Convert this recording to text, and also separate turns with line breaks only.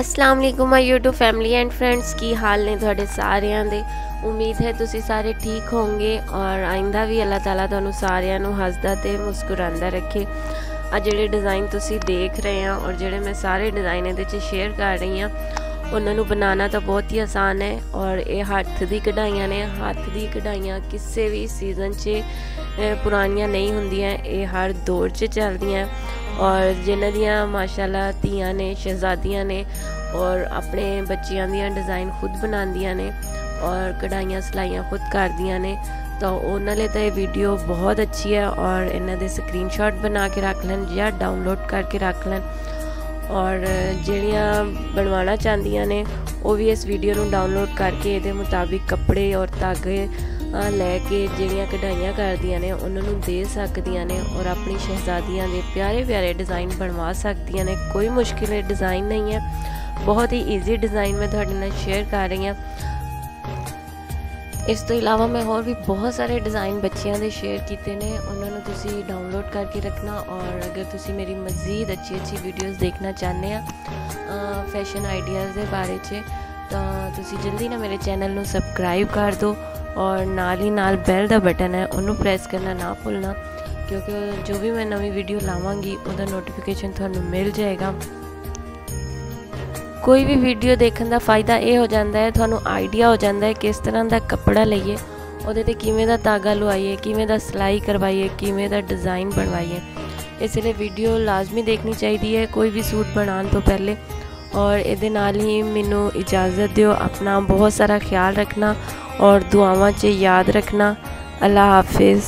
Islam ਅਲੈਕੁਮ my YouTube family and friends ਕੀ ਹਾਲ ਨੇ ਤੁਹਾਡੇ ਸਾਰਿਆਂ ਦੇ? ਉਮੀਦ ਹੈ ਤੁਸੀਂ ਸਾਰੇ ਠੀਕ ਹੋਵੋਗੇ ਔਰ ਆਇੰਦਾ ਵੀ ਅੱਲਾਹ ਤਾਲਾ ਤੁਹਾਨੂੰ ਸਾਰਿਆਂ ਨੂੰ ਹੱਸਦਾ ਤੇ ਮੁਸਕਰਾਉਂਦਾ ਰੱਖੇ। ਆ ਜਿਹੜੇ ਡਿਜ਼ਾਈਨ ਤੁਸੀਂ ਦੇਖ ਰਹੇ ਆ ਔਰ ਜਿਹੜੇ ਮੈਂ ਸਾਰੇ ਡਿਜ਼ਾਈਨ ਇਹਦੇ 'ਚ ਸ਼ੇਅਰ ਕਰ ਰਹੀ ਆ, ਉਹਨਾਂ ਨੂੰ ਬਣਾਉਣਾ ਤਾਂ ਬਹੁਤ ਹੀ ਆਸਾਨ ਹੈ ਔਰ ਇਹ ਹੱਥ ਦੀ ਕਢਾਈਆਂ ਨੇ, ਹੱਥ ਦੀ ਕਢਾਈਆਂ ਕਿਸੇ ਵੀ ਸੀਜ਼ਨ 'ਚ ਪੁਰਾਣੀਆਂ ਨਹੀਂ ਹੁੰਦੀਆਂ, ਇਹ ਹਰ ਦੌਰ 'ਚ ਚੱਲਦੀਆਂ। ਔਰ ਜਿਨ੍ਹਾਂ ਦੀਆਂ ਮਾਸ਼ਾਅੱਲਾ ਧੀਆਂ ਨੇ, ਸ਼ਹਿਜ਼ਾਦੀਆਂ ਨੇ ਔਰ ਆਪਣੇ ਬੱਚਿਆਂ ਦੀਆਂ ਡਿਜ਼ਾਈਨ ਖੁਦ ਬਣਾਉਂਦੀਆਂ ਨੇ ਔਰ ਕਢਾਈਆਂ, ਸਲਾਈਆਂ ਖੁਦ ਕਰਦੀਆਂ ਨੇ, ਤਾਂ ਉਹਨਾਂ ਲਈ ਤਾਂ ਇਹ ਵੀਡੀਓ ਬਹੁਤ ਅੱਛੀ ਹੈ ਔਰ ਇਹਨਾਂ ਦੇ ਸਕਰੀਨਸ਼ਾਟ ਬਣਾ ਕੇ ਰੱਖ ਲੈਣ ਜਾਂ ਡਾਊਨਲੋਡ ਕਰਕੇ ਰੱਖ ਲੈਣ। ਔਰ ਜਿਹੜੀਆਂ ਬਣਵਾਉਣਾ ਚਾਹੁੰਦੀਆਂ ਨੇ, ਉਹ ਵੀ ਇਸ ਵੀਡੀਓ ਨੂੰ ਡਾਊਨਲੋਡ ਕਰਕੇ ਇਹਦੇ ਮੁਤਾਬਿਕ ਕੱਪੜੇ ਔਰ ਧਾਗੇ ਲੈ ਕੇ ਜਿਹੜੀਆਂ ਕਢਾਈਆਂ ਕਰਦੀਆਂ ਨੇ, ਉਹਨਾਂ ਨੂੰ ਦੇ ਸਕਦੀਆਂ ਨੇ ਔਰ ਆਪਣੀ ਸ਼ਹਿਜ਼ਾਦੀਆਂ ਦੇ ਪਿਆਰੇ ਪਿਆਰੇ ਡਿਜ਼ਾਈਨ ਬਣਵਾ ਸਕਦੀਆਂ ਨੇ। ਕੋਈ ਮੁਸ਼ਕਿਲ ਡਿਜ਼ਾਈਨ ਨਹੀਂ ਹੈ। ਬਹੁਤ ਹੀ ਈਜ਼ੀ ਡਿਜ਼ਾਈਨ ਮੈਂ ਤੁਹਾਡੇ ਨਾਲ ਸ਼ੇਅਰ ਕਰ ਰਹੀ ਹਾਂ। ਇਸ ਤੋਂ ਇਲਾਵਾ ਮੈਂ ਹੋਰ ਵੀ ਬਹੁਤ ਸਾਰੇ ਡਿਜ਼ਾਈਨ ਬੱਚਿਆਂ ਦੇ ਸ਼ੇਅਰ ਕੀਤੇ ਨੇ। ਉਹਨਾਂ ਨੂੰ ਤੁਸੀਂ ਡਾਊਨਲੋਡ ਕਰਕੇ ਰੱਖਣਾ ਔਰ ਅਗਰ ਤੁਸੀਂ ਮੇਰੀ ਮਜ਼ੀਦ ਅੱਛੀ ਅੱਛੀ ਵੀਡੀਓਜ਼ ਦੇਖਣਾ ਚਾਹੁੰਦੇ ਆ ਫੈਸ਼ਨ ਆਈਡੀਆਜ਼ ਦੇ ਬਾਰੇ 'ਚ ਤਾਂ ਤੁਸੀਂ ਜਲਦੀ ਨਾਲ ਮੇਰੇ ਚੈਨਲ ਨੂੰ ਸਬਸਕ੍ਰਾਈਬ ਕਰ ਦਿਓ ਔਰ ਨਾਲ ਹੀ ਨਾਲ ਬੈਲ ਦਾ ਬਟਨ ਹੈ, ਉਹਨੂੰ ਪ੍ਰੈਸ ਕਰਨਾ ਨਾ ਭੁੱਲਣਾ, ਕਿਉਂਕਿ ਜੋ ਵੀ ਮੈਂ ਨਵੀਂ ਵੀਡੀਓ ਲਾਵਾਂਗੀ, ਉਹਦਾ ਨੋਟੀਫਿਕੇਸ਼ਨ ਤੁਹਾਨੂੰ ਮਿਲ ਜਾਏਗਾ। ਕੋਈ ਵੀ ਵੀਡੀਓ ਦੇਖਣ ਦਾ ਫਾਇਦਾ ਇਹ ਹੋ ਜਾਂਦਾ ਹੈ, ਤੁਹਾਨੂੰ ਆਈਡੀਆ ਹੋ ਜਾਂਦਾ ਹੈ ਕਿਸ ਤਰ੍ਹਾਂ ਦਾ ਕੱਪੜਾ ਲਈਏ, ਉਹਦੇ ਤੇ ਕਿਵੇਂ ਦਾ ਤਾਗਾ ਲਵਾਈਏ ਕਿਵੇਂ ਦਾ ਸਲਾਈ ਕਰਵਾਈਏ, ਕਿਵੇਂ ਦਾ ਡਿਜ਼ਾਈਨ ਬਣਵਾਈਏ। ਇਸ ਲਈ ਵੀਡੀਓ ਲਾਜ਼ਮੀ ਦੇਖਣੀ ਚਾਹੀਦੀ ਹੈ, ਕੋਈ ਵੀ ਸੂਟ ਬਣਾਉਣ ਤੋਂ ਪਹਿਲੇ। ਔਰ ਇਹਦੇ ਨਾਲ ਹੀ ਮੈਨੂੰ ਇਜਾਜ਼ਤ ਦਿਓ, ਆਪਣਾ ਬਹੁਤ ਸਾਰਾ ਖਿਆਲ ਰੱਖਣਾ ਔਰ ਦੁਆਵਾਂ 'ਚ ਯਾਦ ਰੱਖਣਾ। ਅੱਲਾ ਹਾਫਿਜ਼।